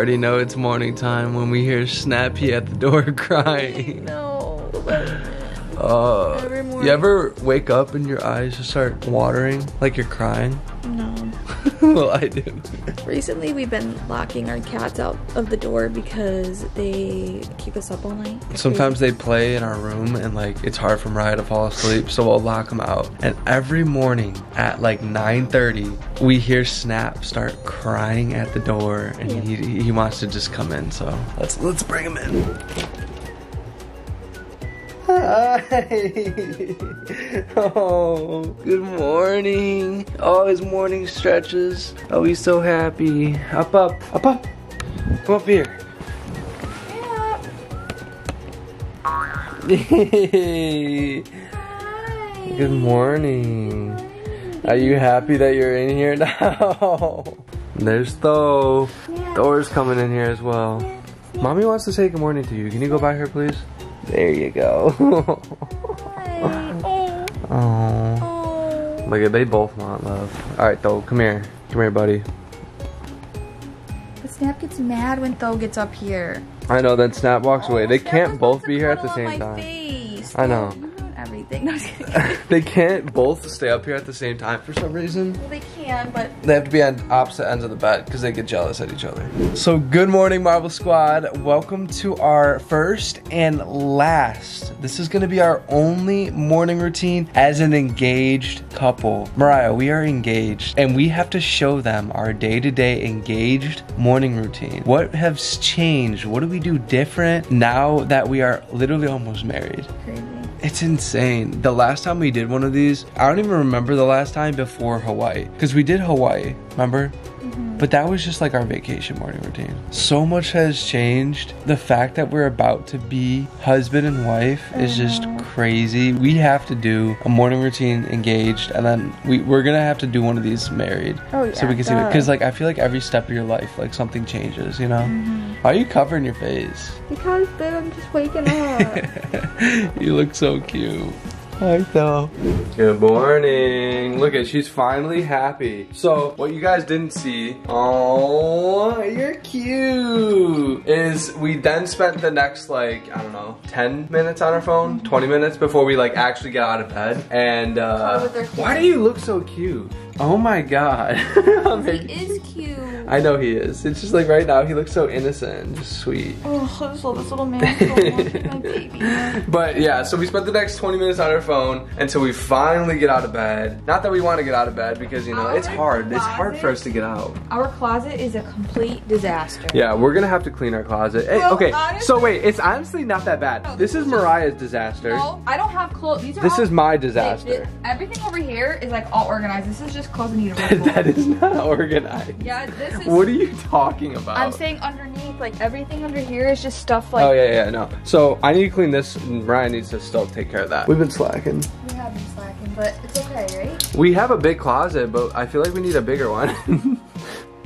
Already know it's morning time when we hear Snappy at the door crying. No. Uh, you ever wake up and your eyes just start watering like you're crying? Well, I do. Recently, we've been locking our cats out of the door because they keep us up all night. Sometimes they play in our room and like it's hard for Mariah to fall asleep, so we'll lock them out. And every morning at like 9:30, we hear Snap start crying at the door, and Yeah. he he wants to just come in. So let's let's bring him in. Hi. Oh, good morning. Oh, his morning stretches. Oh, he's so happy. Up, up, up, up. Come up here. Hey. Good morning. Are you happy that you're in here now? There's Tho. Thor's coming in here as well. Mommy wants to say good morning to you. Can you go by her, please? There you go. Oh. oh. Look at they both want love. All right, Tho, come here. Come here, buddy. But Snap gets mad when Tho gets up here. I know. Then Snap walks oh, away. They Snap can't both be here at the same my time. Face. I know. Everything. No, I'm just kidding. they can't both stay up here at the same time for some reason. well, they can, but They have to be on opposite ends of the bed because they get jealous at each other. So, good morning, Marble Squad. Welcome to our first and last. This is going to be our only morning routine as an engaged couple. Mariah, we are engaged and we have to show them our day to day engaged morning routine. What has changed? What do we do different now that we are literally almost married? crazy. It's insane. The last time we did one of these, I don't even remember the last time before Hawaii. Because we did Hawaii, remember? Mm-hmm. But that was just like our vacation morning routine. So much has changed. The fact that we're about to be husband and wife is just crazy. We have to do a morning routine engaged, and then we, we're gonna have to do one of these married. Oh, So we yeah, can see it. Because like I feel like every step of your life, like something changes, you know? Mm-hmm. Why are you covering your face? Because babe, I'm just waking up. you look so cute. Hi, Tho. Good morning. Look at, she's finally happy. So, what you guys didn't see, oh, you're cute, is we then spent the next, like, I don't know, 10 minutes on our phone, 20 minutes before we, like, actually get out of bed. And, uh, Play with their why do you look so cute? Oh my god. he is cute. I know he is. It's just like right now, he looks so innocent and just sweet. Oh, I just love this little man so much. My baby. But yeah, so we spent the next 20 minutes on our phone until we finally get out of bed. Not that we want to get out of bed because, you know, it's hard. It's hard for us to get out. Our closet is a complete disaster. Yeah, we're gonna have to clean our closet. Hey, Well, okay, honestly- so wait, it's honestly not that bad. No, This this is is just- Mariah's disaster. No, I don't have clothes. These are This all- is my disaster. thi- everything over here is like all organized. This is just clothes I need to refold. that is not organized. Yeah, this is. What are you talking about? I'm saying underneath, like everything under here is just stuff like. oh yeah, yeah, no. So I need to clean this. and Mariah needs to still take care of that. We've been slacking. We have been slacking, but it's okay, right? We have a big closet, but I feel like we need a bigger one.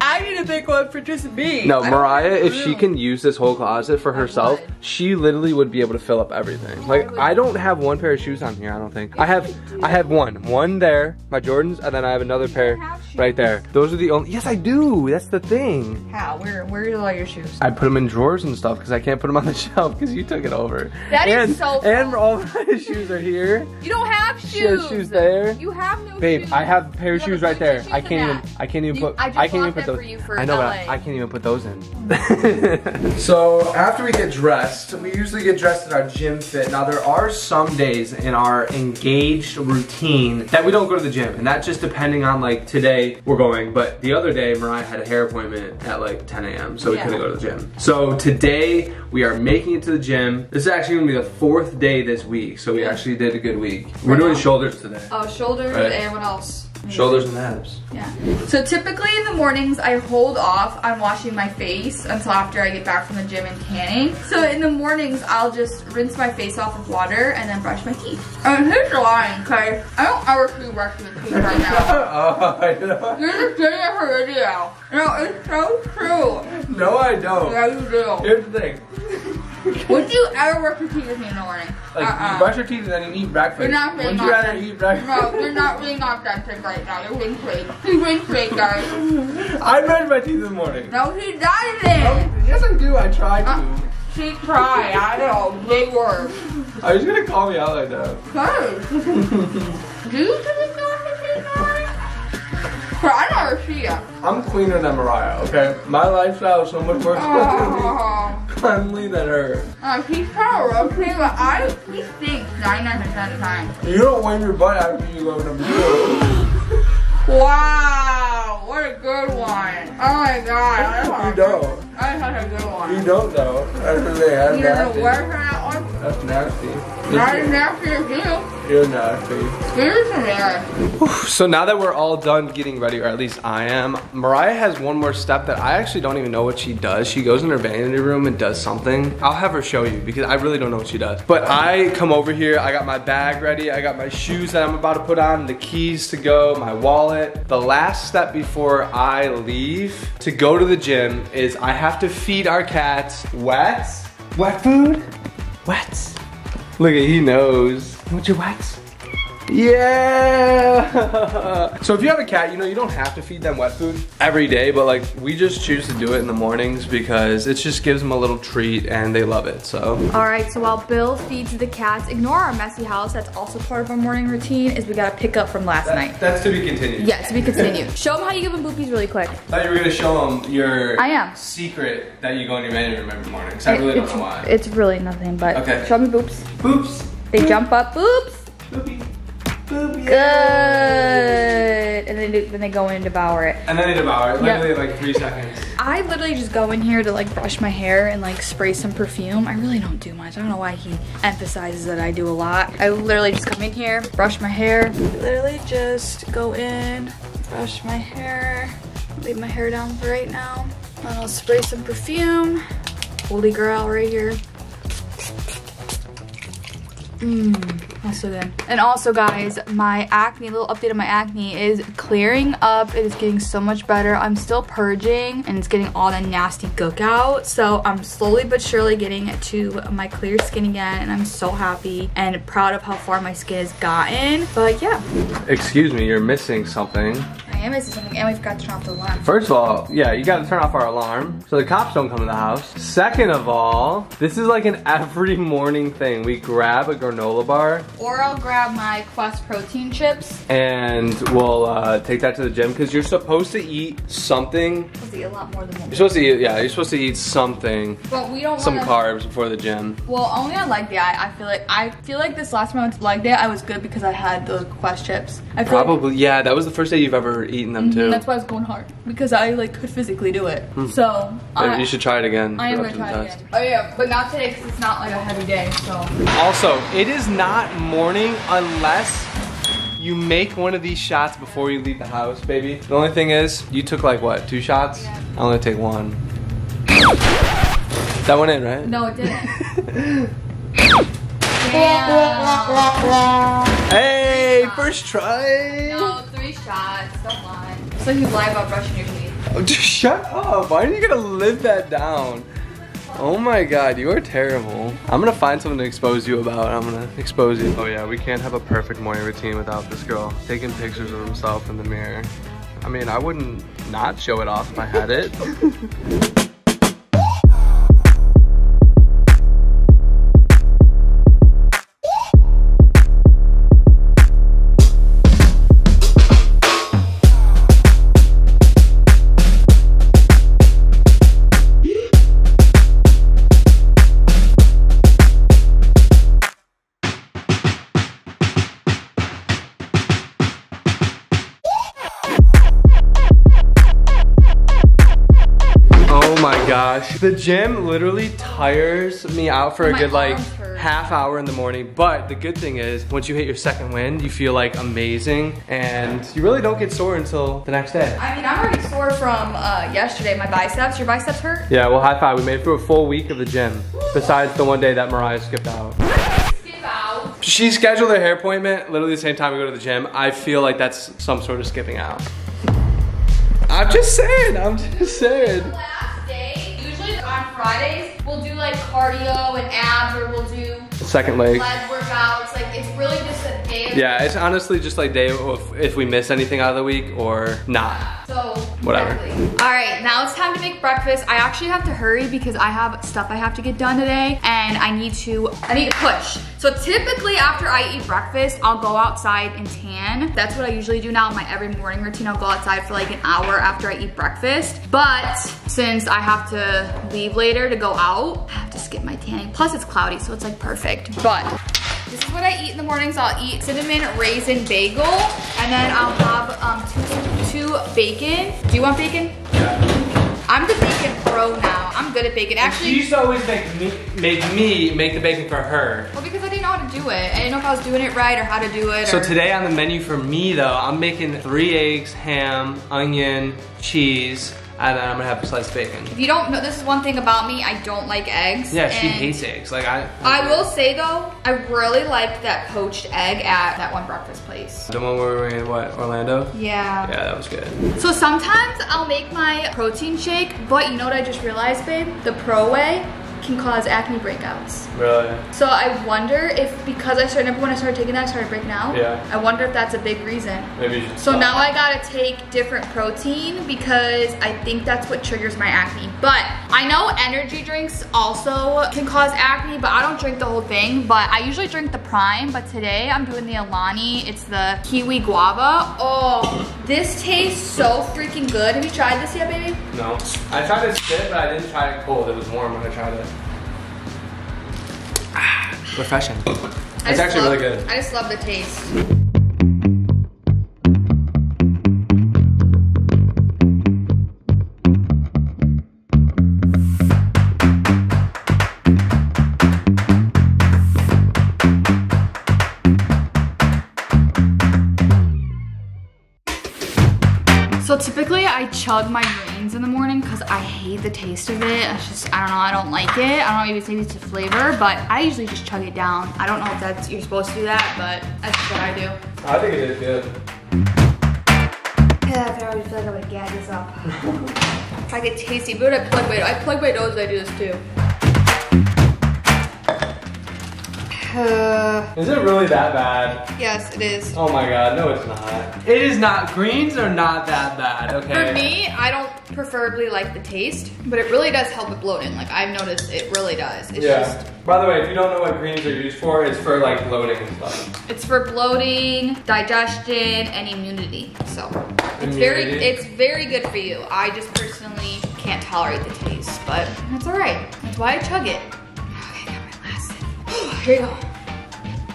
I need a big one for just me. No, Mariah, if she can use this whole closet for herself, would. She literally would be able to fill up everything. Like. I don't have one pair of shoes on here, I don't think. I have I have one. One there, my Jordans, and then I have another pair right there. Those are the only Yes, I do. That's the thing. How? Where? Where are all your shoes? I put them in drawers and stuff because I can't put them on the shelf because you took it over. That is and, so And all my shoes are here. You don't have shoes. She has shoes there. You have no shoes. Babe, shoes. I have a pair of You shoes right there. of I can't even. that. I can't even You- put. I just can't even put that those. for you for I know, but I, I can't even put those in. so after we get dressed, we usually get dressed in our gym fit. Now there are some days in our engaged routine that we don't go to the gym, and that's just depending on like today we're going, but the other day Mariah had a hair appointment at like 10 a.m. so we Yeah. couldn't go to the gym. So today we are making it to the gym. This is actually gonna be the fourth day this week, so we actually did a good week. We're Right doing on. shoulders today. Oh, shoulders Right. and what else? Shoulders and abs. Yeah. So typically in the mornings, I hold off on washing my face until after I get back from the gym and tanning. So in the mornings, I'll just rinse my face off with water and then brush my teeth. And here's the line, okay? I don't ever see brushing my teeth right now. oh, I know. You're just getting it for video. No, it's so true. No, I don't. Yeah, you do. Here's the thing. Would you ever brush your teeth with me in the morning? Like Uh-uh. you brush your teeth and then you eat breakfast. You're not being Would you rather authentic. eat breakfast? No, you're not being authentic right now. You're being fake. You're being fake, guys. I brush my teeth in the morning. No, he doesn't. Yes, I do. I try to. Uh, she tried. I know. Big word. I was gonna call me out like that. Good. Do you typically Bro, I never see ya. I'm cleaner than Mariah. Okay, my lifestyle is so much more Oh. cleanly than her. Uh, he's kind of rough, but I, he stinks 99% of the time. You don't wipe your butt after you go to the mirror. Wow, what a good one. Oh my god. You don't. I had a good one. You don't though. That's the thing. That's You don't know where for that one? That's nasty. Not as nasty as you. You're nasty. Here's some air. So now that we're all done getting ready, or at least I am, Mariah has one more step that I actually don't even know what she does. She goes in her vanity room and does something. I'll have her show you because I really don't know what she does. But I come over here, I got my bag ready, I got my shoes that I'm about to put on, the keys to go, my wallet. The last step before I leave to go to the gym is I have to feed our cats wet, wet food, wet. Look at he knows. What your wets? Yeah! so if you have a cat, you know, you don't have to feed them wet food every day, but like we just choose to do it in the mornings because it just gives them a little treat and they love it, so. All right, so while Bill feeds the cats, ignore our messy house. That's also part of our morning routine is we gotta pick up from last night. that's to be continued. Yeah, to be continued. Show them how you give them boopies really quick. I thought you were gonna show them your I am. secret that you go in your vanity room every morning, 'cause I really don't know why. it's really nothing, but Okay. show me boops. Boops! They jump up, boops. Good. And then they, then they go in and devour it. And then they devour it, literally in like three seconds. I literally just go in here to like brush my hair and like spray some perfume. I really don't do much. I don't know why he emphasizes that I do a lot. I literally just come in here, brush my hair. Literally just go in, brush my hair, leave my hair down for right now. Then I'll spray some perfume. Holy grail right here. Mmm, so good. And also guys, my acne, little update on my acne is clearing up. It is getting so much better. I'm still purging and it's getting all the nasty gook out. So I'm slowly but surely getting to my clear skin again and I'm so happy and proud of how far my skin has gotten. But yeah, Excuse me, you're missing something. I am missing something and we forgot to turn off the alarm. First of all, yeah, you gotta turn off our alarm so the cops don't come in the house. Second of all, this is like an every morning thing. We grab a granola bar Or I'll grab my Quest protein chips. and we'll uh, take that to the gym because you're supposed to eat something. Let's eat a lot more than what You're supposed to eat, yeah, you're supposed to eat something, But we don't some wanna- carbs before the gym. Well, only on leg day. I, I feel like I feel like this last time I went to leg day, I was good because I had those Quest chips. I feel like- Probably, yeah, that was the first day you've ever eaten them Mhm, too. That's why I was going hard because I like could physically do it. So Uh, I, you should try it again. I am gonna up to the try it again. Oh yeah, but not today because it's not like a heavy day. So Also, it is not morning unless you make one of these shots before you leave the house, baby. The only thing is, you took like what, two shots? Yeah. I only take one. That went in, right? no, it didn't. Damn. Hey, first try. No, three shots. Don't lie. So you lie about brushing your teeth. Oh, just shut up. Why are you gonna live that down? Oh my god, you are terrible. I'm gonna find something to expose you about. I'm gonna expose you. Oh yeah, we can't have a perfect morning routine without this girl taking pictures of himself in the mirror. I mean, I wouldn't not show it off if I had it. gosh. The gym literally tires me out for a My good like hurt. half hour in the morning. But the good thing is once you hit your second wind, you feel like amazing and you really don't get sore until the next day. I mean, I'm already sore from uh, yesterday. My biceps. Your biceps hurt? Yeah, well high five. We made it through a full week of the gym. Besides the one day that Mariah skipped out. Skip out. She scheduled her hair appointment literally the same time we go to the gym. I feel like that's some sort of skipping out. I'm just saying, I'm just saying. Fridays, we'll do like cardio and abs or we'll do Second leg. leg workouts. Like it's really just a day. Yeah, it's honestly just like day of if we miss anything out of the week or not. So Whatever. exactly. All right, now it's time to make breakfast. I actually have to hurry because I have stuff I have to get done today, and I need to I need to push. So typically after I eat breakfast, I'll go outside and tan. That's what I usually do now. in My every morning routine, I'll go outside for like an hour after I eat breakfast. But since I have to leave later to go out, I have to skip my tanning. Plus it's cloudy, so it's like perfect. But this is what I eat in the mornings. I'll eat cinnamon raisin bagel, and then I'll have um, two, two bacon. Do you want bacon? Yeah. I'm the bacon pro now. I'm good at bacon. Actually, She used to always make me make me make the bacon for her. well, because I didn't know how to do it. I didn't know if I was doing it right or how to do it. So or- today on the menu for me though, I'm making three eggs, ham, onion, cheese, and then I'm gonna have sliced bacon. If you don't know, this is one thing about me. I don't like eggs. Yeah, she hates eggs. Like I. I will say though, I really liked that poached egg at that one breakfast place. The one where we were in what Orlando? Yeah. Yeah, that was good. So sometimes I'll make my protein shake, but you know what I just realized, babe? The pro way can cause acne breakouts. Really? So I wonder if because I started, when I started taking that, I started breaking out? Yeah. I wonder if that's a big reason. Maybe you should. So stop. now I gotta take different protein because I think that's what triggers my acne. But I know energy drinks also can cause acne, but I don't drink the whole thing. But I usually drink the prime, but today I'm doing the Alani. It's the kiwi guava. Oh, this tastes so freaking good. Have you tried this yet, baby? No. I tried to sit, but I didn't try it cold. It was warm when I tried it. Ah, refreshing. It's actually love- really good. I just love the taste. So typically I chug my greens in the morning because I hate the taste of it. It's just, I don't know, I don't like it. I don't know, maybe it's maybe a flavor, but I usually just chug it down. I don't know if that's, you're supposed to do that, but that's what I do. I think it is good. Yeah, I always feel like I'm gonna gag this up. I get tasty, but I plug my, I plug my nose, I do this too. Is it really that bad? yes, it is. Oh my god, no it's not. It is not. Greens are not that bad, okay? For me, I don't preferably like the taste, but it really does help with bloating. Like I've noticed it really does. It's Yeah. just By the way, if you don't know what greens are used for, it's for like bloating and stuff. It's for bloating, digestion, and immunity. So it's very it's very good for you. I just personally can't tolerate the taste, but that's alright. That's why I chug it. Okay, got my last sip. Here you go.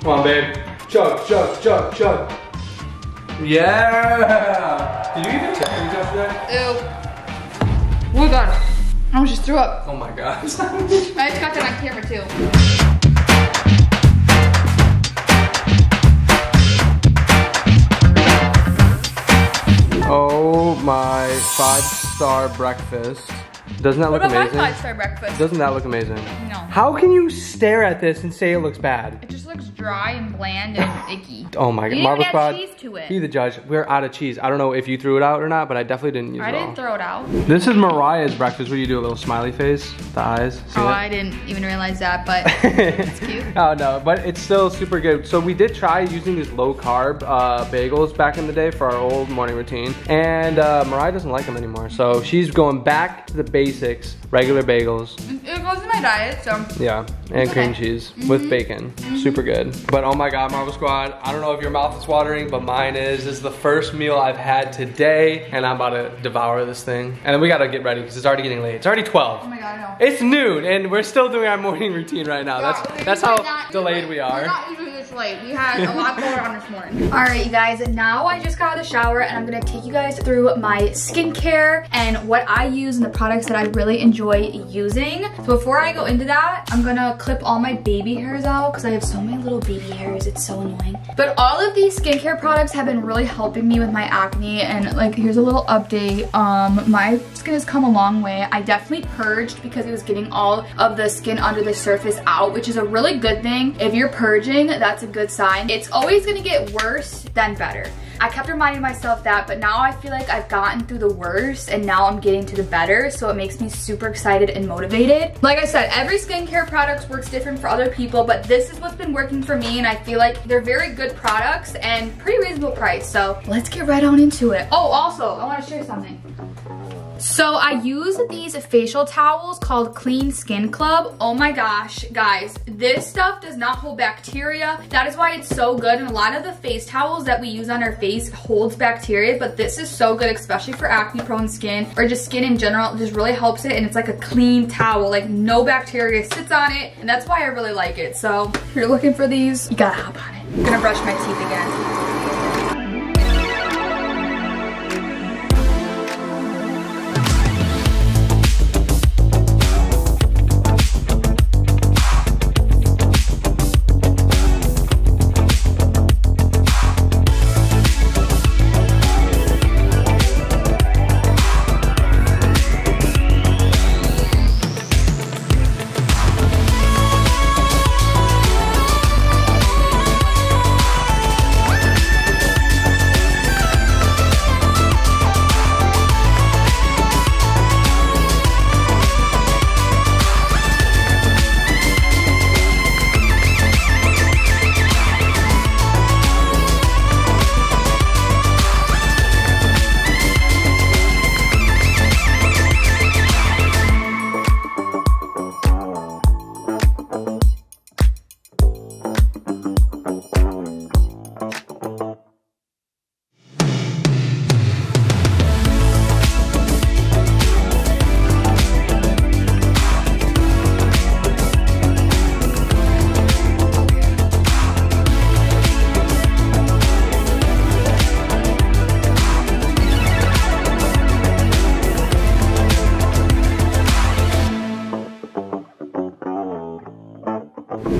Come on, babe. Chug, chug, chug, chug. Yeah! Did you even check these yesterday? Ew. Oh my god. I almost just threw up. Oh my god. I just got that on camera too. oh my five star breakfast. Doesn't that What look about my amazing? breakfast? Doesn't that look amazing? No. How can you stare at this and say it looks bad? It just looks dry and bland and icky. Oh my You god, didn't Marble add cheese to it. Be the judge. We're out of cheese. I don't know if you threw it out or not, but I definitely didn't use I it all. didn't throw it out. This is Mariah's breakfast. Where you do a little smiley face, the eyes. See Oh, that? I didn't even realize that, but it's cute. Oh no, but it's still super good. So we did try using these low carb uh, bagels back in the day for our old morning routine, and uh, Mariah doesn't like them anymore. So she's going back to the basics, regular bagels. Mm, it goes in my diet, so Yeah, and It's cream okay. cheese with mm-hmm. bacon. Mm-hmm. Super good. But oh my god, Marble Squad, I don't know if your mouth is watering, but mine is. This is the first meal I've had today, and I'm about to devour this thing. And then we gotta get ready because it's already getting late. It's already 12. Oh my god, I know. It's noon, and we're still doing our morning routine right now. Yeah, That's that's how delayed usually- we are. This late. We had a lot going on this morning. All right, you guys. Now I just got out of the shower, and I'm gonna take you guys through my skincare and what I use and the products that I really enjoy using. So before I go into that, I'm gonna clip all my baby hairs out because I have so many little baby hairs. It's so annoying. But all of these skincare products have been really helping me with my acne. And like, here's a little update. Um, my skin has come a long way. I definitely purged because it was getting all of the skin under the surface out, which is a really good thing. If you're purging, that's a good sign. It's always gonna get worse than better. I kept reminding myself that, but now I feel like I've gotten through the worst and now I'm getting to the better, so it makes me super excited and motivated. Like I said, every skincare product works different for other people, but this is what's been working for me and I feel like they're very good products and pretty reasonable price, so let's get right on into it. Oh, also, I wanna share something. So I use these facial towels called Clean Skin Club. Oh my gosh, guys, this stuff does not hold bacteria. That is why it's so good. And a lot of the face towels that we use on our face holds bacteria, but this is so good, especially for acne prone skin or just skin in general. It just really helps it and it's like a clean towel, like no bacteria sits on it. And that's why I really like it. So if you're looking for these, you gotta hop on it. I'm gonna brush my teeth again.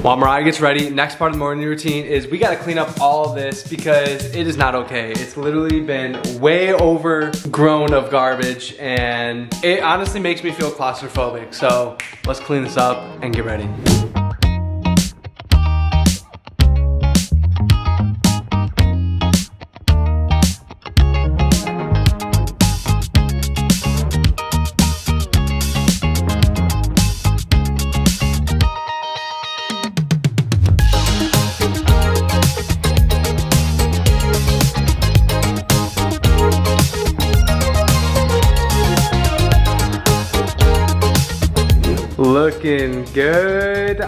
While Mariah gets ready, next part of the morning routine is we gotta clean up all this because it is not okay. It's literally been way overgrown of garbage and it honestly makes me feel claustrophobic. So let's clean this up and get ready.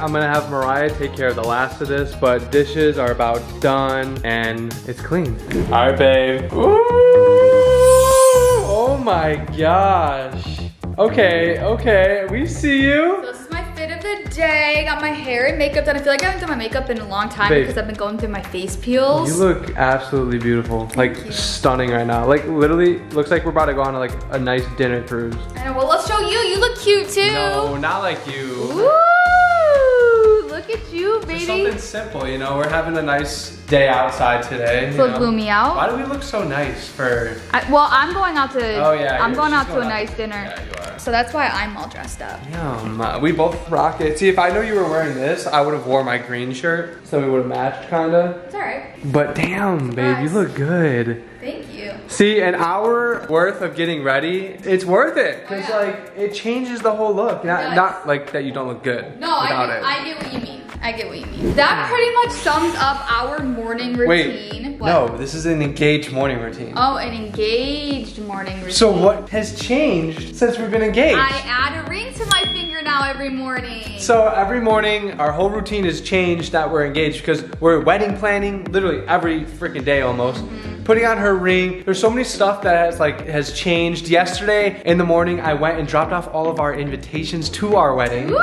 I'm gonna have Mariah take care of the last of this, but dishes are about done and it's clean. All right, babe. Ooh, oh my gosh. Okay, okay, we see you. This is my fit of the day. Got my hair and makeup done. I feel like I haven't done my makeup in a long time Babe. because I've been going through my face peels. You look absolutely beautiful. like you. stunning right now. Like literally looks like we're about to go on like a nice dinner cruise. I know, well, let's show you. You look cute too. No, not like you. Ooh, look at you, Just baby. something simple, you know. We're having a nice day outside today. It's a know? gloomy out. Why do we look so nice for? I, well, I'm going out to. Oh yeah. I'm going out to a nice dinner. Yeah, you are. So that's why I'm all dressed up. Damn, uh, we both rock it. See, if I know you were wearing this, I would have wore my green shirt, so we would have matched, kinda. It's alright. But damn, babe, you look good. Thank you. See, an hour worth of getting ready, it's worth it. Oh, Cause Oh, yeah. like, it changes the whole look. Not, does. not like that you don't look good No, without get, it. I get what you mean. I get what you mean. That hmm. pretty much sums up our morning routine. Wait, What? no, this is an engaged morning routine. Oh, an engaged morning routine. So what has changed since we've been engaged? I add a ring to my finger now every morning. So every morning, our whole routine has changed that we're engaged because we're wedding planning literally every freaking day almost. Hmm. Putting on her ring. There's so many stuff that has like has changed. Yesterday in the morning, I went and dropped off all of our invitations to our wedding. Woo!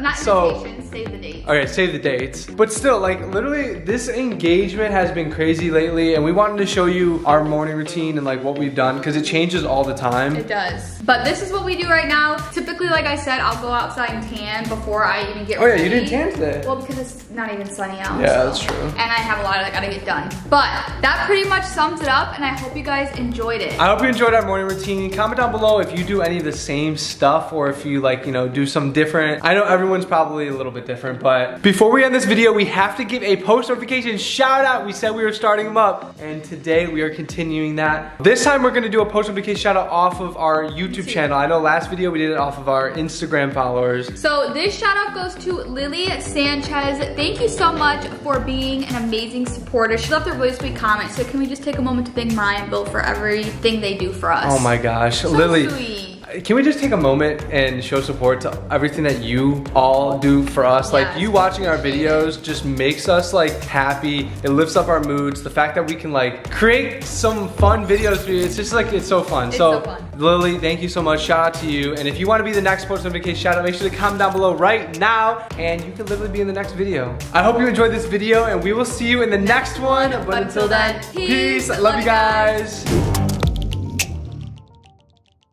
Not So- invitations, save the date. Okay, save the dates. But still, like literally, this engagement has been crazy lately, and we wanted to show you our morning routine and like what we've done because it changes all the time. It does. But this is what we do right now. Typically, like I said, I'll go outside and tan before I even get Oh yeah, ready. you didn't tan today. Well, because it's not even sunny out. Yeah, so- that's true. And I have a lot that I gotta get done. But that pretty much sums it up, and I hope you guys enjoyed it. I hope you enjoyed our morning routine. Comment down below if you do any of the same stuff or if you like, you know, do some different. I know everyone's probably a little bit bit different. But before we end this video, we have to give a post notification shout out. We said we were starting them up, and today we are continuing that. This time we're gonna do a post notification shout out off of our YouTube channel. I know last video we did it off of our Instagram followers. So this shout out goes to Lily Sanchez. Thank you so much for being an amazing supporter. She left a really sweet comment. So can we just take a moment to thank Mariah and Bill for everything they do for us? Oh my gosh, So Lily. sweet. Can we just take a moment and show support to everything that you all do for us? Like you watching our videos just makes us like happy. It lifts up our moods. The fact that we can like create some fun videos for you, it's just like it's so fun. It's so, so fun. Lily, thank you so much. Shout out to you. And if you want to be the next post notification shout out, make sure to comment down below right now and you can literally be in the next video. I hope you enjoyed this video and we will see you in the next one. But, until then, peace. peace. Love you guys.